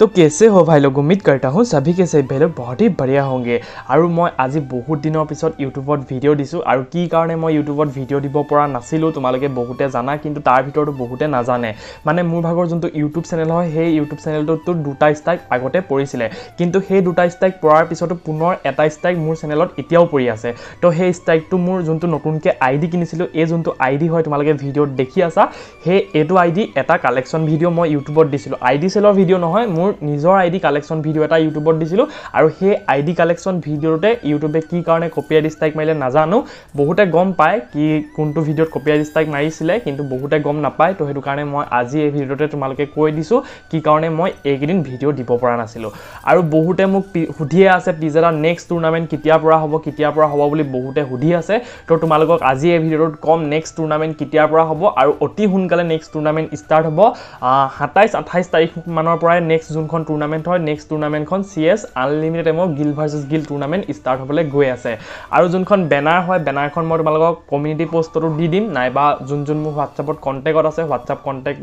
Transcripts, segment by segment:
তো কেছে হ' ভাই লগ উমিদ কৰ্তা হওঁ চাবি কেছে ভাই লগ বহুতেই বঢ়িয়া হওঁগে। আৰু মই আজি বহুত দিনৰ পিছত ইউটিউবত ভিডিঅ' দিছোঁ। আৰু কি কাৰণে মই ইউটিউবত ভিডিঅ' দিব পৰা নাছিলোঁ তোমালোকে বহুতে জানা কিন্তু তাৰ ভিতৰতো বহুতে নাজানে। মানে মোৰ ভাগৰ যোনটো ইউটিউব চেনেল হয় সেই ইউটিউব চেনেলটোতো দুটা ষ্টাইক আগতে পৰিছিলে। কিন্তু সেই দুটা ষ্টাইক পৰাৰ পিছতো পুনৰ এটা ষ্টাইক মোৰ চেনেলত এতিয়াও পৰি আছে। তো সেই ষ্টাইকটো মোৰ যোনটো নতুনকৈ আই ডি কিনিছিলোঁ এই যোনটো আই ডি হয় তোমালোকে ভিডিঅ'ত দেখি আছা সেই এইটো আই ডি এটা কালেকশ্যন ভিডিঅ' মই ইউটিউবত দিছিলোঁ। আই ডি চেলৰ ভিডিঅ' নহয় মোৰ নিজৰ আই ডি কালেকশ্যন ভিডিঅ' এটা ইউটিউবত দিছিলোঁ আৰু সেই আই ডি কালেকশ্যন ভিডিঅ'তে ইউটিউবে কি কাৰণে কপিয়াই দি ষ্ট্ৰাইক মাৰিলে নাজানো। বহুতে গম পায় কি কোনটো ভিডিঅ'ত কপিয়াই দি ষ্ট্ৰাইক মাৰিছিলে কিন্তু বহুতে গম নাপায়। তো সেইটো কাৰণে মই আজি এই ভিডিঅ'তে তোমালোকে কৈ দিছোঁ কি কাৰণে মই এইকেইদিন ভিডিঅ' দিব পৰা নাছিলোঁ। আৰু বহুতে মোক সুধিয়ে আছে এটা নেক্সট টুৰ্ণামেণ্ট কেতিয়াৰ পৰা হ'ব কেতিয়াৰ পৰা হ'ব? বুলি বহুতে সুধি আছে। তো তোমালোকক আজি এই ভিডিঅ'টোত কম নেক্সট টুৰ্ণামেণ্ট কেতিয়াৰ পৰা হ'ব আৰু অতি সোনকালে নেক্সট টুৰ্ণামেণ্ট ষ্টাৰ্ট হ'ব সাতাইছ আঠাইছ তাৰিখ মানৰ পৰাই নেক্সট যোনখন টুৰ্ণামেণ্ট হয় নেক্সট টুৰ্ণামেণ্টখন চি এছ আনলিমিটেড এমৰ guild versus guild tournament start হ'বলৈ গৈ আছে। আৰু যোনখন বেনাৰ হয় বেনাৰখন মই তোমালোকক কমিউনিটি পষ্টতো দি দিম নাইবা যোন যোন মোৰ হোৱাটছআপত কণ্টেক্টত আছে হোৱাটছআপ কণ্টেক্ট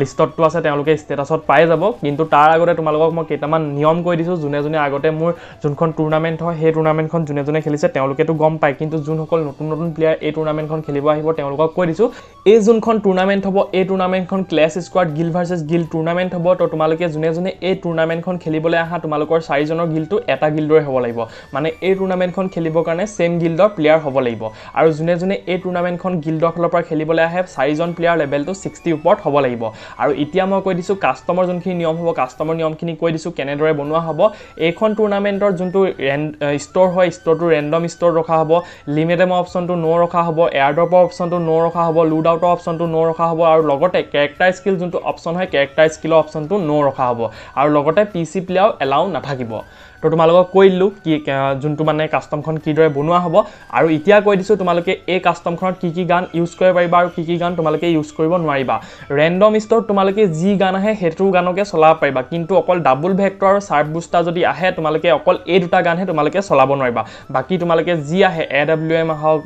লিষ্টতটো আছে তেওঁলোকে ষ্টেটাছত পাই যাব। কিন্তু তাৰ আগতে তোমালোকক মই কেইটামান নিয়ম কৈ দিছোঁ যোনে যোনে আগতে মোৰ যোনখন টুৰ্ণামেণ্ট হয় সেই টুৰ্ণামেণ্টখন যোনে যোনে খেলিছে তেওঁলোকেতো গম পায়। কিন্তু যোনসকল নতুন নতুন প্লেয়াৰ এই টুৰ্ণামেণ্টখন খেলিব আহিব তেওঁলোকক কৈ দিছোঁ এই যোনখন টুৰ্ণামেণ্ট হ'ব এই টুৰ্ণামেণ্টখন clash squad guild versus guild tournament হ'ব তো তোমালোকে যোনে যোনে এই টুৰ্ণামেণ্টখন খেলিবলৈ আহা তোমালোকৰ চাৰিজনৰ গিলটো এটা গিল্ডৰে হ'ব লাগিব। মানে এই টুৰ্ণামেণ্টখন খেলিবৰ কাৰণে ছেইম গিল্ডৰ প্লেয়াৰ হ'ব লাগিব। আৰু যোনে যোনে এই টুৰ্ণামেণ্টখন গিল্ডৰ ফালৰ পৰা খেলিবলৈ আহে চাৰিজন প্লেয়াৰ লেভেলটো ছিক্সটিৰ ওপৰত হ'ব লাগিব। আৰু এতিয়া মই কৈ দিছোঁ কাষ্টমৰ যোনখিনি নিয়ম হ'ব কাষ্টমৰ নিয়মখিনি কৈ দিছোঁ কেনেদৰে বনোৱা হ'ব। এইখন টুৰ্ণামেণ্টৰ যোনটো ৰেন ষ্ট'ৰ হয় ষ্ট'ৰটো ৰেণ্ডম ষ্ট'ৰ ৰখা হ'ব। লিমিটেমৰ অপশ্যনটো ন' ৰখা হ'ব। এয়াৰড্ৰপৰ অপশ্যনটো ন' ৰখা হ'ব। লুড আউটৰ অপশ্যনটো ন' ৰখা হ'ব। আৰু লগতে কেৰেক্টাৰ স্কিল যোনটো অপশ্যন হয় কেৰেক্টাৰ স্কিলৰ অপশ্যনটো ন' ৰখা হ'ব। আৰু লগতে পি চি প্লেয়াৰো এলাউ নাথাকিব। তো তোমালোকক কৈ দিলোঁ কি যোনটো মানে কাষ্টমখন কিদৰে বনোৱা হ'ব। আৰু এতিয়া কৈ দিছোঁ তোমালোকে এই কাষ্টমখনত কি কি গান ইউজ কৰিব পাৰিবা আৰু কি কি গান তোমালোকে ইউজ কৰিব নোৱাৰিবা। ৰেণ্ডম ষ্ট'ৰত তোমালোকে যি গান আহে সেইটো গানকে চলাব পাৰিবা। কিন্তু অকল ডাবুল ভেক্টৰ আৰু চাৰ্ভ বুষ্টাৰ যদি আহে তোমালোকে অকল এই দুটা গানহে তোমালোকে চলাব নোৱাৰিবা। বাকী তোমালোকে যি আহে এ ডাব্লিউ এম আহক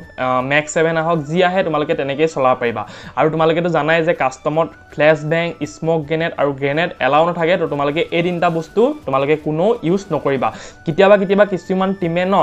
মেক্স ছেভেন আহক যি আহে তোমালোকে তেনেকেই চলাব পাৰিবা। আৰু তোমালোকেতো জানাই যে কাষ্টমত ফ্লেছ বেং স্মক গ্ৰেনেড আৰু গ্ৰেনেড এলাও নাথাকে তো তোমালোকে এই তিনিটা বস্তু তোমালোকে কোনো ইউজ নকৰিবা। কেতিয়াবা কেতিয়াবা কিছুমান টিমে ন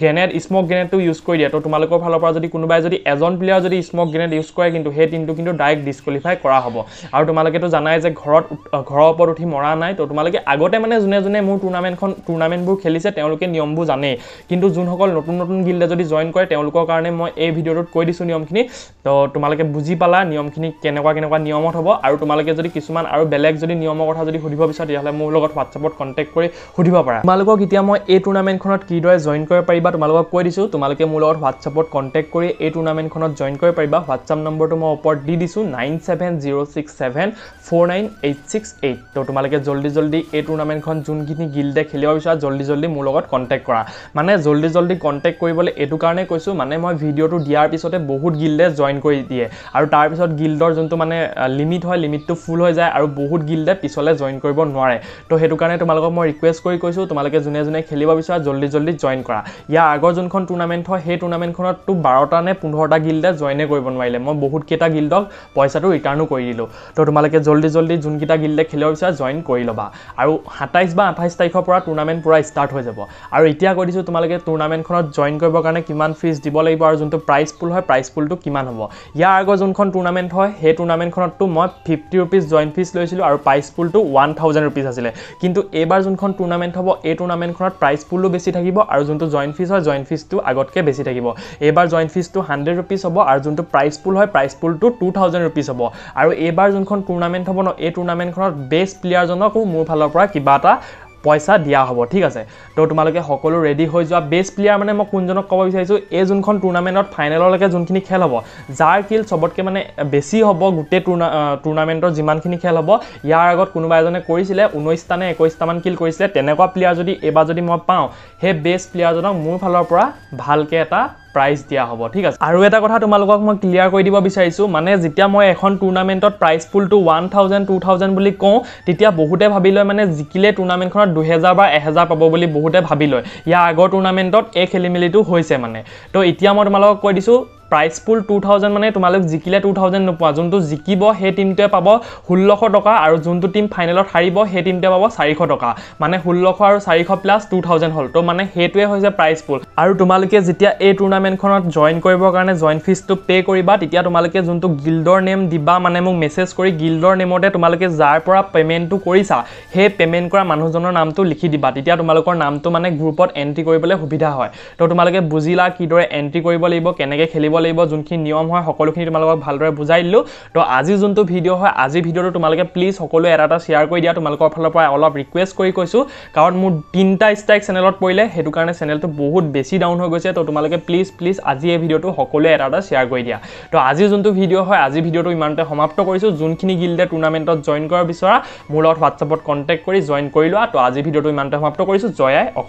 গ্ৰেনেড স্মক গ্ৰেনেডটো ইউজ কৰি দিয়ে। তো তোমালোকৰ ফালৰ পৰা যদি কোনোবাই যদি এজন প্লেয়াৰ যদি স্মক গ্ৰেনেড ইউজ কৰে কিন্তু সেই টিমটো কিন্তু ডাইৰেক্ট ডিছকুৱালিফাই কৰা হ'ব। আৰু তোমালোকেতো জানাই যে ঘৰত ঘৰৰ ওপৰত উঠি মৰা নাই তো তোমালোকে আগতে মানে যোনে যোনে মোৰ টুৰ্ণামেণ্টখন টুৰ্ণামেণ্টবোৰ খেলিছে তেওঁলোকে নিয়মবোৰ জানেই। কিন্তু যোনসকল নতুন নতুন গিল্ডে যদি জইন কৰে তেওঁলোকৰ কাৰণে মই এই ভিডিঅ'টোত কৈ দিছোঁ নিয়মখিনি। তো তোমালোকে বুজি পালা নিয়মখিনি কেনেকুৱা কেনেকুৱা নিয়মত হ'ব। আৰু তোমালোকে যদি কিছুমান আৰু বেলেগ যদি নিয়মৰ কথা যদি সুধিব বিচাৰা তেতিয়াহ'লে মোৰ লগত হোৱাটছআপত কণ্টেক্ট কৰি সুধিব পাৰা। তোমালোকক এতিয়া মই এই টুৰ্ণামেণ্টখনত কিদৰে জইন কৰিব পাৰিবা তোমালোকক কৈ দিছোঁ। তোমালোকে মোৰ লগত হোৱাটছআপত কণ্টেক্ট কৰি এই টুৰ্ণামেণ্টখনত জইন কৰিব পাৰিবা। হোৱাটছআপ নম্বৰটো মই ওপৰত দি দিছোঁ nine seven zero' six seven four nine eight six eight তো তোমালোকে জল্দি জল্দি এই টুৰ্ণামেণ্টখন যোনখিনি গিল্ডে খেলিব বিচাৰা জল্দি জল্দি মোৰ লগত কণ্টেক্ট কৰা। মানে জল্দি জল্দি কণ্টেক্ট কৰিবলৈ এইটো কাৰণে কৈছোঁ মানে মই ভিডিঅ'টো দিয়াৰ পিছতে বহুত গিল্ডে জইন কৰি দিয়ে। আৰু তাৰপিছত গিল্ডৰ যোনটো মানে লিমিট হয় লিমিটটো ফুল হৈ যায় আৰু বহুত গিল্ডে পিছলৈ জইন কৰিব নোৱাৰে। তো সেইটো কাৰণে তোমালোকক মই ৰিকুৱেষ্ট কৰি কৈছোঁ তোমালোকে যোনে যোনে খেলিব বিচৰা জল্দি জল্দি জইন কৰা। ইয়াৰ আগৰ যোনখন টুৰ্ণামেণ্ট হয় সেই টুৰ্ণামেণ্টখনততো বাৰটা নে পোন্ধৰটা গিল্ডে জইনে কৰিব নোৱাৰিলে। মই বহুতকেইটা গিল্ডক পইচাটো ৰিটাৰ্ণো কৰি দিলোঁ। তো তোমালোকে জল্দি জল্দি যোনকেইটা গিল্ডে খেলিব বিচাৰা জইন কৰি ল'বা। আৰু সাতাইছ বা আঠাইছ তাৰিখৰ পৰা টুৰ্ণামেণ্ট পূৰা ষ্টাৰ্ট হৈ যাব। আৰু এতিয়া কৈ দিছোঁ তোমালোকে টুৰ্ণামেণ্টখনত জইন কৰিবৰ কাৰণে কিমান ফিজ দিব লাগিব আৰু যোনটো প্ৰাইজ পুল হয় প্ৰাইজ পুলটো কিমান হ'ব। ইয়াৰ আগৰ যোনখন টুৰ্ণামেণ্ট হয় সেই টুৰ্ণামেণ্টখনততো মই ফিফটি ৰুপিজ জইন ফিজ লৈছিলোঁ আৰু প্ৰাইজ পুলটো ওৱান ৰুপিজ আছিলে। কিন্তু এইবাৰ যোনখন টুৰ্ণামেণ্ট হ'ব এই টুৰ্ণামেণ্টখনত প্ৰাইজ পুলো বেছি থাকিব আৰু যোনটো জইন ফিজ হয় জইন ফিজটো আগতকৈ বেছি থাকিব। এইবাৰ জইন ফিজটো হাণ্ড্ৰেড ৰুপিজ হ'ব আৰু যোনটো প্ৰাইজ পুল হয় প্ৰাইজ পুলটো টু থাউজেণ্ড ৰুপিজ হ'ব। আৰু এইবাৰ যোনখন টুৰ্ণামেণ্ট হ'ব ন এই টুৰ্ণামেণ্টখনত বেষ্ট প্লেয়াৰজনকো মোৰ ফালৰ পৰা কিবা এটা পইচা দিয়া হ'ব। ঠিক আছে? তো তোমালোকে সকলো ৰেডি হৈ যোৱা বেষ্ট প্লেয়াৰ মানে মই কোনজনক ক'ব বিচাৰিছোঁ এই যোনখন টুৰ্ণামেণ্টত ফাইনেললৈকে যোনখিনি খেল হ'ব যাৰ কিল চবতকৈ মানে বেছি হ'ব গোটেই টুৰ্ণা টুৰ্ণামেণ্টৰ যিমানখিনি খেল হ'ব ইয়াৰ আগত কোনোবা এজনে কৰিছিলে ঊনৈছটা নে একৈছটামান কিল কৰিছিলে তেনেকুৱা প্লেয়াৰ যদি এইবাৰ যদি মই পাওঁ সেই বেষ্ট প্লেয়াৰজনক মোৰ ফালৰ পৰা ভালকৈ এটা প্ৰাইজ দিয়া হ'ব ঠিক আছে? আৰু এটা কথা তোমালোকক মই ক্লিয়াৰ কৰি দিব বিচাৰিছোঁ মানে যেতিয়া মই এখন টুৰ্ণামেণ্টত প্ৰাইজ পুলটো ওৱান থাউজেণ্ড টু থাউজেণ্ড বুলি কওঁ তেতিয়া বহুতে ভাবি লয় মানে জিকিলে টুৰ্ণামেণ্টখনত দুহেজাৰ বা এহেজাৰ পাব বুলি বহুতে ভাবি লয়। ইয়াৰ আগৰ টুৰ্ণামেণ্টত এই খেলি মেলিটো হৈছে মানে। তো এতিয়া মই তোমালোকক কৈ দিছোঁ প্ৰাইচ পুল টু থাউজেণ্ড মানে তোমালোক জিকিলে টু থাউজেণ্ড নোপোৱা। যোনটো জিকিব সেই টীমটোৱে পাব ষোল্লশ টকা আৰু যোনটো টীম ফাইনেলত হাৰিব সেই টীমটোৱে পাব চাৰিশ টকা। মানে ষোল্লশ আৰু চাৰিশ প্লাছ টু থাউজেণ্ড হ'ল। তো মানে সেইটোৱে হৈছে প্ৰাইচ পুল আৰু তোমালোকে যেতিয়া এই টুৰ্ণামেণ্টখনত জইন কৰিবৰ কাৰণে জইন ফিজটো পে' কৰিবা তেতিয়া তোমালোকে যোনটো গিল্ডৰ নেম দিবা মানে মোক মেছেজ কৰি গিল্ডৰ নেমতে তোমালোকে যাৰ পৰা পে'মেণ্টটো কৰিছা সেই পে'মেণ্ট কৰা মানুহজনৰ নামটো লিখি দিবা। তেতিয়া তোমালোকৰ নামটো মানে গ্ৰুপত এণ্ট্ৰি কৰিবলৈ সুবিধা হয়। তো তোমালোকে বুজিলা কিদৰে এণ্ট্ৰি কৰিব লাগিব কেনেকৈ খেলিব লাগিব যোনখিনি নিয়ম হয় সকলোখিনি তোমালোকক ভালদৰে বুজাই দিলোঁ। তো আজি যোনটো ভিডিঅ' হয় আজি ভিডিঅ'টো তোমালোকে প্লিজ সকলোৱে এটা এটা শ্বেয়াৰ কৰি দিয়া। তোমালোকৰ ফালৰ পৰা অলপ ৰিকুৱেষ্ট কৰি কৈছোঁ। কাৰণ মোৰ তিনিটা ষ্ট্ৰাইক চেনেলত পৰিলে সেইটো কাৰণে চেনেলটো বহুত বেছি ডাউন হৈ গৈছে। তো তোমালোকে প্লিজ প্লিজ আজি এই ভিডিঅ'টো সকলোৱে এটা এটা শ্বেয়াৰ কৰি দিয়া। তো আজি যোনটো ভিডিঅ' হয় আজি ভিডিঅ'টো ইমানতে সমাপ্ত কৰিছোঁ। যোনখিনি গিল্ডে টুৰ্ণামেণ্টত জইন কৰিব বিচৰা মোৰ লগত হোৱাটছআপত কণ্টেক্ট কৰি জইন কৰি লোৱা। তো আজি ভিডিঅ'টো ইমানতে সমাপ্ত কৰিছোঁ। জয়াই অসম।